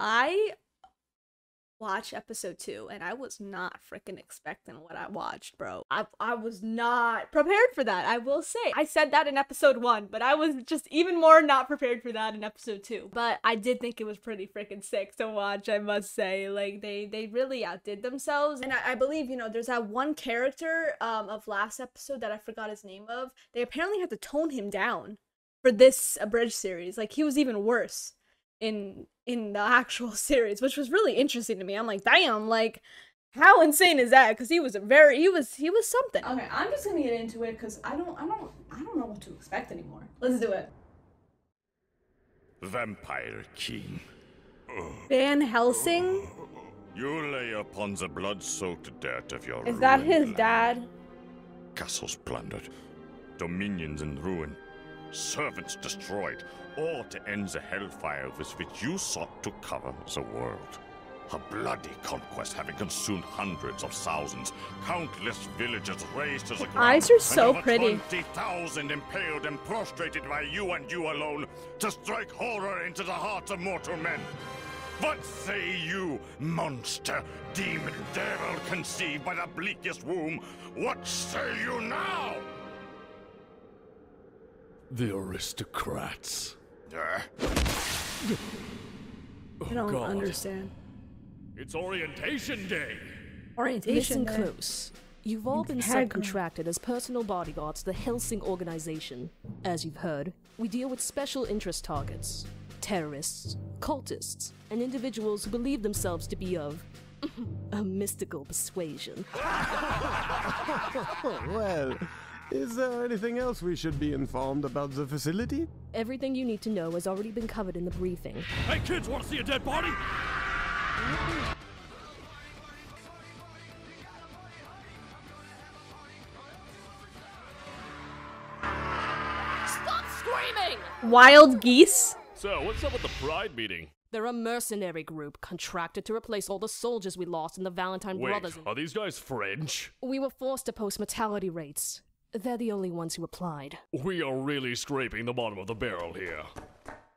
I watched episode two and I was not freaking expecting what I watched, bro. I I was not prepared for that. I will say. I said that in episode one, but I was just even more not prepared for that in episode two. But I did think it was pretty freaking sick to watch. I must say, like they they really outdid themselves, and I, I believe you know there's that one character um of last episode that I forgot his name of. They apparently had to tone him down for this abridged series. Like he was even worse in in the actual series, which was really interesting to me. I'm like, damn, like how insane is that? Because he was a very he was he was something. Okay, I'm just gonna get into it because I don't I don't I don't know what to expect anymore. Let's do it. Vampire King. Van Helsing? You lay upon the blood-soaked dirt of your Is that his land. dad? Castles plundered, dominions in ruin, servants destroyed, or to end the hellfire with which you sought to cover the world. A bloody conquest having consumed hundreds of thousands, countless villages razed to the ground. eyes are and so over pretty. 20,000 impaled and prostrated by you and you alone to strike horror into the hearts of mortal men. What say you, monster, demon, devil conceived by the bleakest womb? What say you now? The aristocrats. Uh, I don't God. understand. It's orientation day. Orientation. Listen day. close. You've all been subcontracted as personal bodyguards to the Hellsing organization. As you've heard, we deal with special interest targets terrorists, cultists, and individuals who believe themselves to be of a mystical persuasion. Well, is there anything else we should be informed about the facility? Everything you need to know has already been covered in the briefing. Hey kids, want to see a dead body? Stop screaming! Wild geese. So, what's up with the pride meeting? They're a mercenary group contracted to replace all the soldiers we lost in the Valentine Wait, Brothers. are these guys French? We were forced to post mortality rates. They're the only ones who applied. We are really scraping the bottom of the barrel here.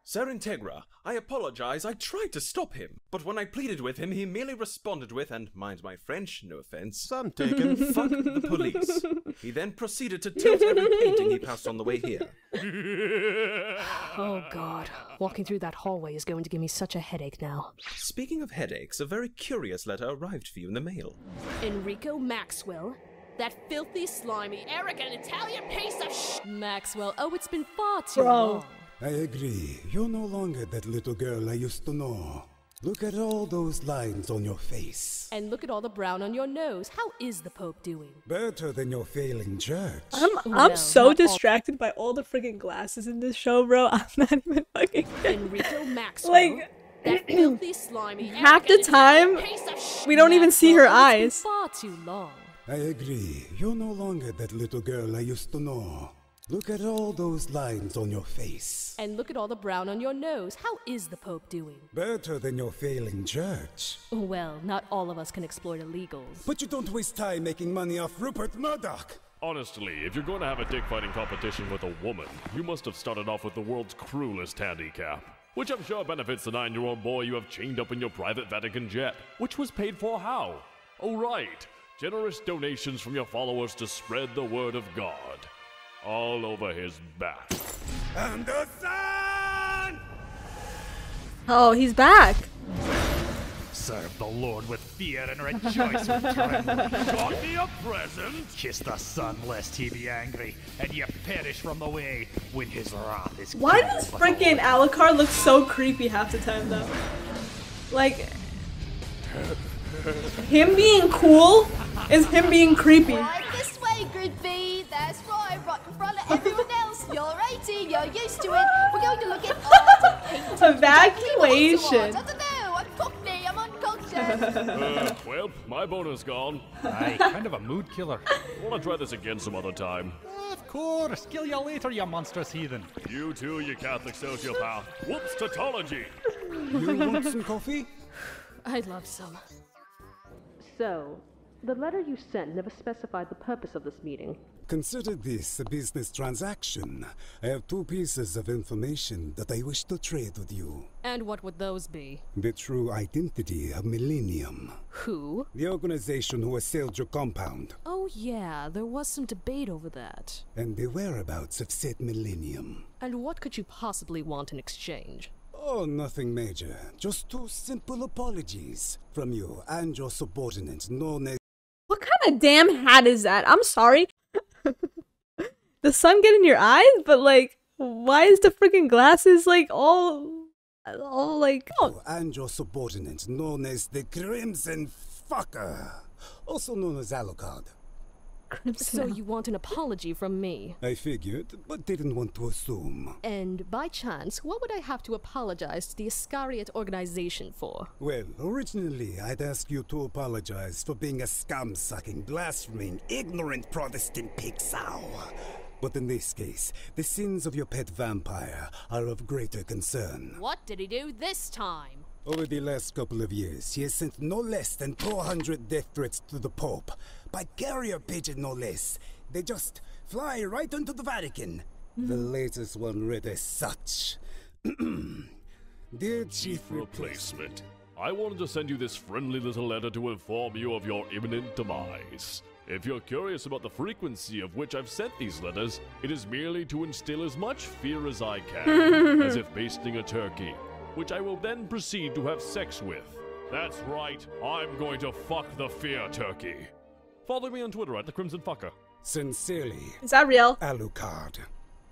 Sir Integra, I apologize. I tried to stop him, but when I pleaded with him, he merely responded with, and mind my French, no offense, Some taken. fuck the police. He then proceeded to tilt every painting he passed on the way here. Oh god, walking through that hallway is going to give me such a headache now. Speaking of headaches, a very curious letter arrived for you in the mail. Enrico Maxwell? That filthy, slimy, arrogant Italian piece of sh. Maxwell, oh, it's been far too Bro. long. I agree. You're no longer that little girl I used to know. Look at all those lines on your face. And look at all the brown on your nose. How is the Pope doing? Better than your failing church. I'm I'm so not all- distracted by all the freaking glasses in this show, bro. I'm not even fucking. Enrico Maxwell? Like, that filthy, slimy, half the arrogant Italian time, piece of sh. we don't even see her oh, eyes. it's far too long. I agree. You're no longer that little girl I used to know. Look at all those lines on your face. And look at all the brown on your nose. How is the Pope doing? Better than your failing church. Well, not all of us can exploit illegals. But you don't waste time making money off Rupert Murdoch. Honestly, if you're going to have a dick fighting competition with a woman, you must have started off with the world's cruelest handicap. Which I'm sure benefits the nine year old boy you have chained up in your private Vatican jet. Which was paid for how? Oh, right. Generous donations from your followers to spread the word of God. All over his back. And the sun! Oh, he's back. Serve the Lord with fear and rejoice with trembling. Got me a present? Kiss the sun lest he be angry, and ye perish from the way when his wrath is Why does but freaking Alucard look so creepy half the time though? Like him being cool is him being creepy. Right this way, Gridby. That's right, right in front of everyone else. You're 18, you're used to it. We're going to look at art and paintings. Evacuation. I don't know. I'm cockney. I'm unconscious. Uh, well, my bonus gone. Aye, kind of a mood killer. Wanna try this again some other time? Of course, kill you later, you monstrous heathen. You too, you Catholic sociopath. Whoops, tautology! You want some coffee? I'd love some. So, the letter you sent never specified the purpose of this meeting. Consider this a business transaction. I have two pieces of information that I wish to trade with you. And what would those be? The true identity of Millennium, Who? the organization who assailed your compound, Oh, yeah, there was some debate over that. and the whereabouts of said Millennium. And what could you possibly want in exchange? Oh, nothing major. Just two simple apologies from you and your subordinate known as. What kind of damn hat is that? I'm sorry. the sun get in your eyes, but like, why is the freaking glasses like all, all like? Oh, and your subordinate known as the Crimson Fucker, also known as Alucard. So you want an apology from me? I figured, but didn't want to assume. And by chance, what would I have to apologize to the Iscariot organization for? Well, originally I'd ask you to apologize for being a scum sucking, blaspheming, ignorant Protestant pig sow. But in this case, the sins of your pet vampire are of greater concern. What did he do this time? Over the last couple of years, he has sent no less than 400 death threats to the Pope. By carrier pigeon, no less. They just fly right into the Vatican. The mm-hmm. latest one read as such Dear Chief Replacement. I wanted to send you this friendly little letter to inform you of your imminent demise. If you're curious about the frequency of which I've sent these letters, it is merely to instill as much fear as I can, as if basting a turkey, which I will then proceed to have sex with. That's right, I'm going to fuck the fear turkey. Follow me on Twitter at the Crimson Fucker. Sincerely, is that real? Alucard.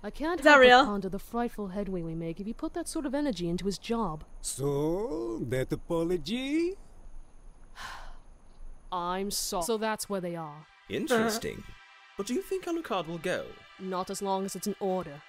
I can't Is that help real? but ponder the frightful headway we make if you put that sort of energy into his job. So, that apology? I'm sorry. So that's where they are. Interesting. but do you think Alucard will go? Not as long as it's an order.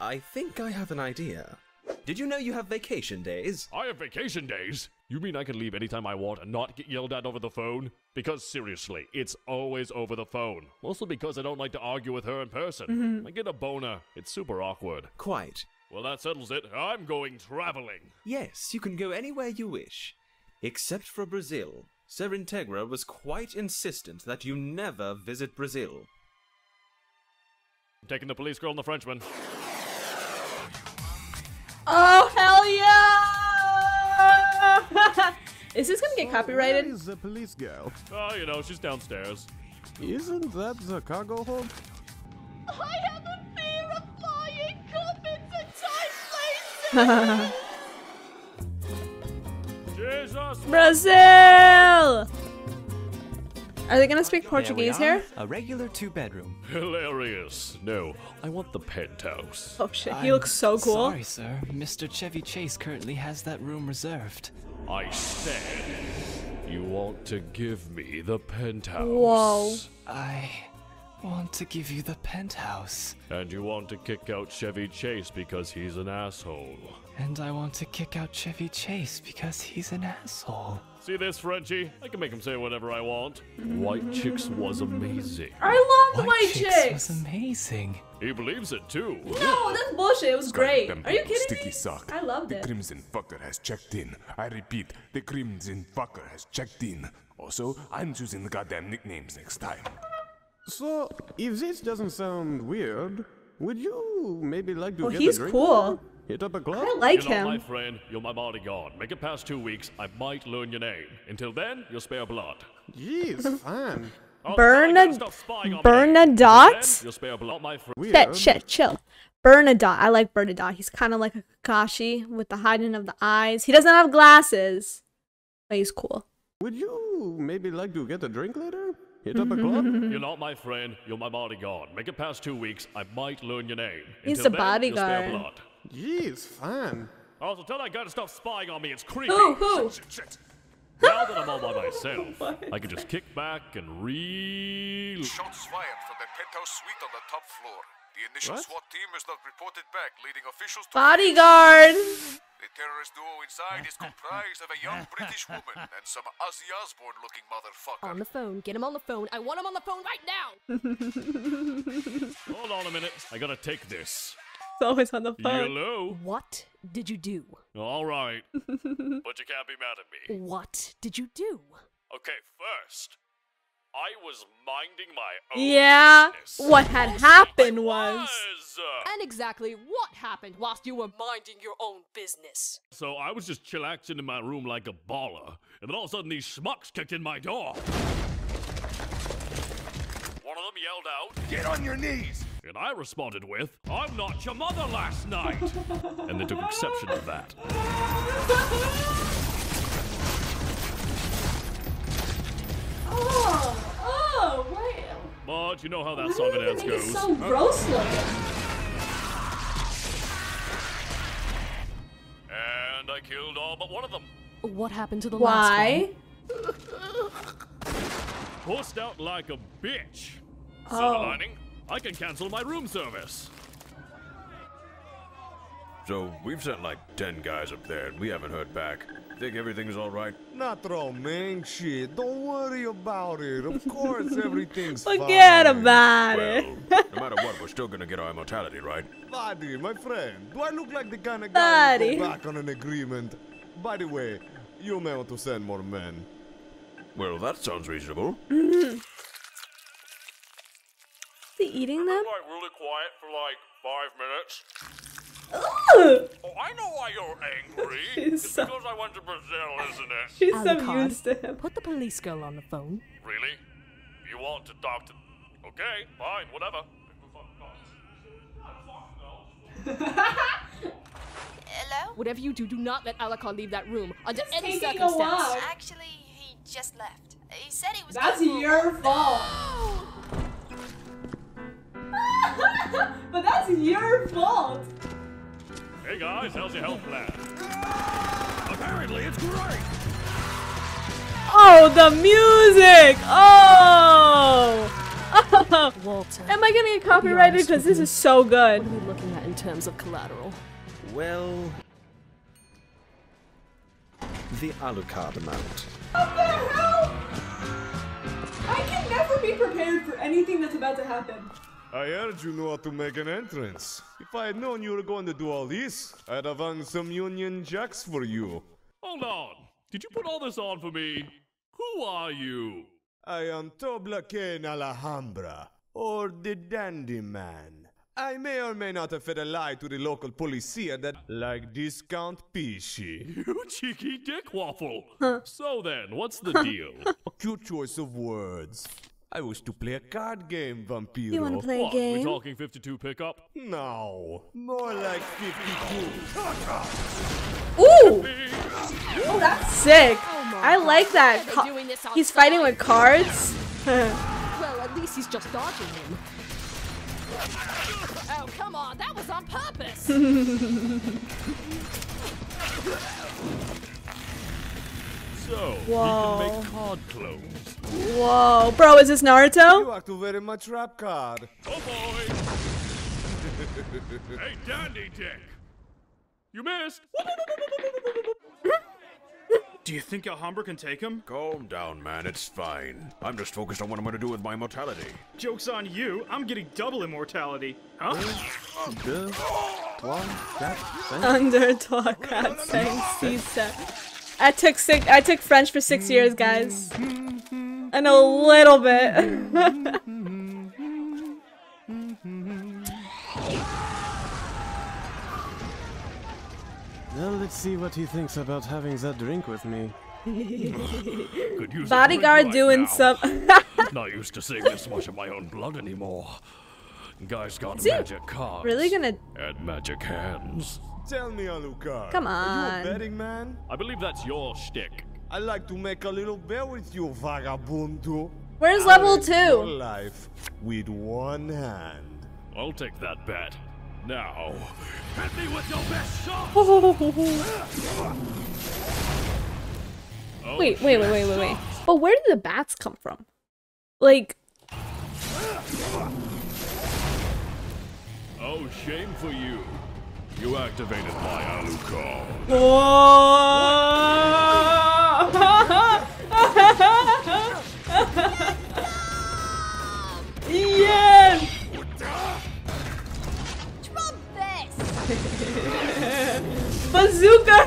I think I have an idea. Did you know you have vacation days? I have vacation days. You mean I can leave anytime I want and not get yelled at over the phone? Because seriously, it's always over the phone. Mostly because I don't like to argue with her in person. Mm-hmm. I get a boner. It's super awkward. Quite. Well, that settles it. I'm going traveling. Yes, you can go anywhere you wish. Except for Brazil. Sir Integra was quite insistent that you never visit Brazil. I'm taking the police girl and the Frenchman. Oh hell yeah! is this gonna get copyrighted? is the police girl? Oh, you know, she's downstairs. Isn't that the cargo hold? I have a fear of flying coffins and tight places. Jesus! Brazil! Are they gonna speak Portuguese here? A regular two bedroom. Hilarious. No, I want the penthouse. Oh shit, he looks so cool. Sorry, sir. Mr. Chevy Chase currently has that room reserved. I said, you want to give me the penthouse. Whoa. I want to give you the penthouse. And you want to kick out Chevy Chase because he's an asshole. And I want to kick out Chevy Chase because he's an asshole. See this, Frenchie? I can make him say whatever I want. White Chicks was amazing. I love White White Chicks Chicks! was amazing. He believes it too. No, that's bullshit. It was great. Them Are you people kidding sticky me? sock. I loved the it. Crimson Fucker has checked in. I repeat, the Crimson Fucker has checked in. Also, I'm choosing the goddamn nicknames next time. So, if this doesn't sound weird, would you maybe like to Oh, get he's a drink? cool. Hit up a club? I like you're not my friend, you're my bodyguard. Make it past two weeks, I might learn your name. Until then, you'll spare blood. Jeez, fine. Oh, Bernard- sorry, stop spying on me. Bernadotte? Until then, You'll spare blood, my friend. Weird. Shit, shit, chill. Bernadotte. I like Bernadotte. He's kind of like a Kakashi with the hiding of the eyes. He doesn't have glasses, but he's cool. Would you maybe like to get a drink later? Hit up a club? You're not my friend, you're my bodyguard. Make it past two weeks, I might learn your name. He's Until the then, you'll spare bodyguard. blood. Jeez, fine. Also, tell that guy to stop spying on me, it's creepy. Who? Who? Shit, shit, shit. Now that I'm all by myself, oh I can just kick back and re. Shots fired from the penthouse suite on the top floor. The initial What? SWAT team has not reported back, leading officials to Bodyguard. The terrorist duo inside is comprised of a young British woman and some Ozzy Osbourne-looking motherfucker. On the phone. Get him on the phone. I want him on the phone right now. Hold on a minute, I gotta take this. It's always on the phone. Hello? What did you do? Alright. but you can't be mad at me. What did you do? Okay, first, I was minding my own Yeah, business. what had happened was. Was, And exactly what happened whilst you were minding your own business? So I was just chillaxing in my room like a baller, and then all of a sudden these schmucks kicked in my door. One of them yelled out, Get on your knees! And I responded with, I'm not your mother last night! and they took exception to that. Oh, oh, wait. But you know how that song and dance goes. It's so gross looking. And I killed all but one of them. What happened to the Why? Pushed out like a bitch. Oh. Silver lining, I can cancel my room service. So, we've sent like 10 guys up there and we haven't heard back. Think everything's alright? Not wrong, man. Shit, don't worry about it. Of course, everything's Forget fine. about Well, it. no matter what, we're still gonna get our immortality, right? Buddy, my friend, do I look like the kind of guy who Buddy. go back on an agreement? By the way, you may want to send more men. Well, that sounds reasonable. Mm-hmm. Is eating them? Like really quiet for like five minutes. Ugh. Oh, I know why you're angry. She's it's so- because I went to Brazil, isn't it? She's so used to him. Put the police girl on the phone. Really? You want to talk to? Okay, fine, whatever. Hello? Whatever you do, do not let Alucard leave that room under It's any taking a circumstance. Actually, he just left. He said he was That's your fault. that's your fault. Hey guys, how's your health plan? Apparently, it's great. Oh, the music! Oh! Oh! Walter. Am I gonna get copyrighted? Because this is so good. What are we looking at in terms of collateral? Well. The Alucard amount. What the hell? I can never be prepared for anything that's about to happen. I heard you know how to make an entrance. If I had known you were going to do all this, I'd have hung some Union Jacks for you. Hold on. Did you put all this on for me? Who are you? I am Tubalcain Alhambra, or the Dandy Man. I may or may not have fed a lie to the local policia that, like Discount Peachy. You cheeky dick waffle. So then, what's the deal? A cute choice of words. I wish to play a card game, Vampiro. You wanna play a game? We're talking 52 pickup? No, more like 52. Ooh! Oh, that's sick. Oh my I like that. Doing this He's fighting with cards. Well, at least he's just dodging him. Oh, come on, that was on purpose! So, Whoa. we can make card clones. Whoa, bro, is this Naruto? You act very much rap card. Oh boy! hey, Dandy Dick! You missed! Do you think Alhambra can take him? Calm down, man. It's fine. I'm just focused on what I'm gonna do with my immortality. Joke's on you. I'm getting double immortality. Huh? Under talk at saying CSET. I took six, I took French for six years, guys. Mm-hmm. I know a little bit. Well, let's see what he thinks about having that drink with me. Could use Bodyguard drink right doing now. some. Not used to seeing this much of my own blood anymore. Guy's got Is magic cards. really gonna- And magic hands. Tell me, Alucard. Come Are you on. a betting man? I believe that's your shtick. I like to make a little bet with you, vagabundo. Where's I'll level your two? life with one hand. I'll take that bet. Now, hit me with your best shot! Oh, wait, wait, wait, wait, wait, wait. But where did the bats come from? Like, Oh, shame for you. You activated my Alucard. yes!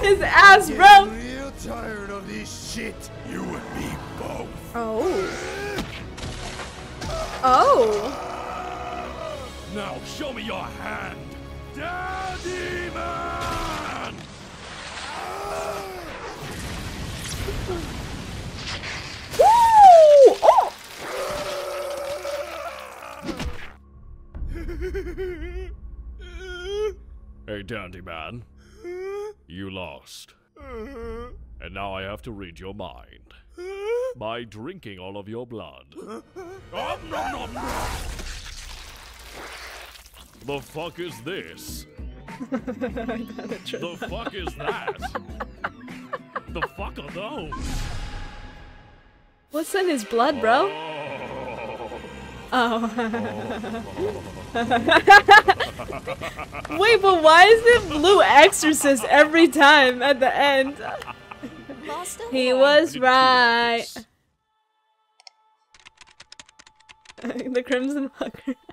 His ass, bro! Real tired of this shit. You and me both. Oh. Oh. Now show me your hand, Daddy Man! Woo! Oh! Hey, Dandy Man. You lost. And now I have to read your mind. By drinking all of your blood. Om nom nom nom. The fuck is this? The fuck is that? The fuck are those? What's in his blood, bro? Oh. oh. Wait, but why is it Blue Exorcist every time at the end? He was right. the Crimson Fucker.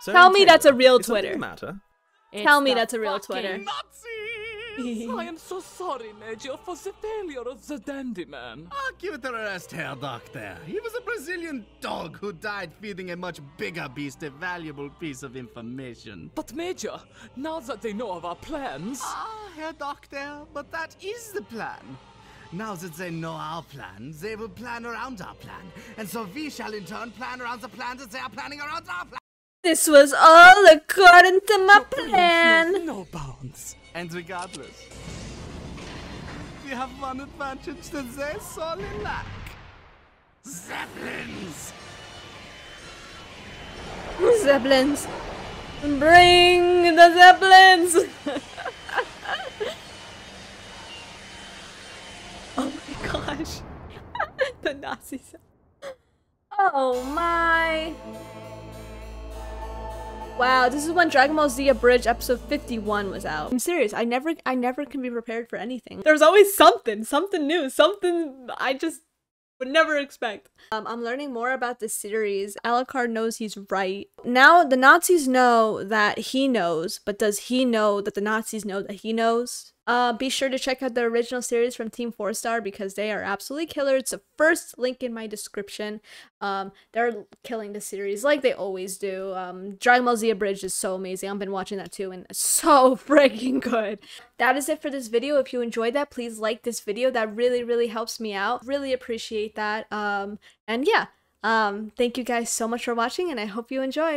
So Tell me that's a real is something Twitter. the matter? Tell me that's a real Twitter. I am so sorry, Major, for the failure of the Dandy Man. Ah, give it a rest, Herr Doctor. He was a Brazilian dog who died feeding a much bigger beast a valuable piece of information. But, Major, now that they know of our plans. Ah, Herr Doctor, but that is the plan. Now that they know our plan, they will plan around our plan. And so we shall in turn plan around the plan that they are planning around our plan. This was all according to my plan. No bounds. And regardless, we have one advantage that they sorely lack. Zeppelins! Zeppelins. Bring the Zeppelins. oh my gosh. the Nazis. Oh my. Wow, this is when Dragon Ball Z Abridged episode 51 was out. I'm serious, I never I never can be prepared for anything. There's always something, something new, something I just would never expect. Um, I'm learning more about this series. Alucard knows he's right. Now the Nazis know that he knows, but does he know that the Nazis know that he knows? Uh, be sure to check out the original series from Team 4 Star because they are absolutely killer. It's the first link in my description. Um, they're killing the series like they always do. Um, Dragon Ball Z Abridged is so amazing. I've been watching that too and it's so freaking good. That is it for this video. If you enjoyed that, please like this video. That really, really helps me out. Really appreciate that. Um, and yeah, um, thank you guys so much for watching and I hope you enjoy.